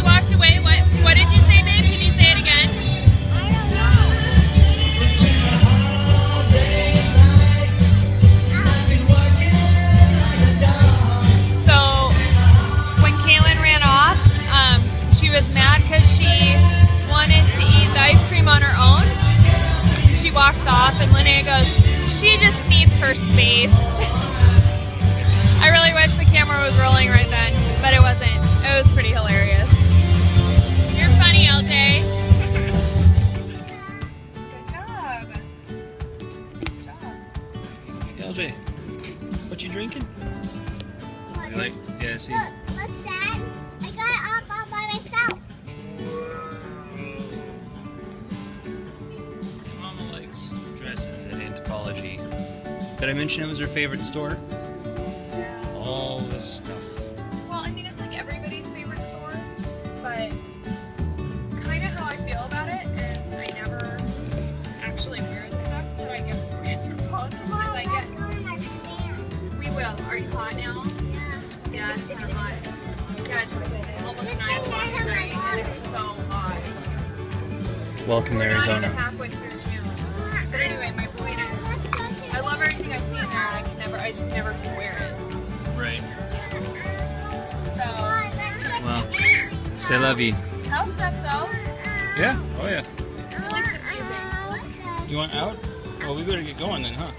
you walked away. What What did you say, babe? Can you say it again? So when Kaylin ran off, um, she was mad because she wanted to eat the ice cream on her own. And she walks off, and Linnea goes, "She just needs her space." What you drinking? You like? Yeah, see. Look, look, Dad. I got it all, all by myself. Mama likes dresses at Anthropologie. Did I mention it was her favorite store? All this stuff. Are hot now? Yeah, it's kind of hot. Yeah, it's almost 9 o'clock at and it's so hot. Welcome to We're not even Arizona. halfway through June. But anyway, my point is, I love everything I see in there, and I can never, I just never can wear it. Right. So, Well, say la vie. how's that though? Yeah. Oh yeah. You want out? Well, we better get going then, huh?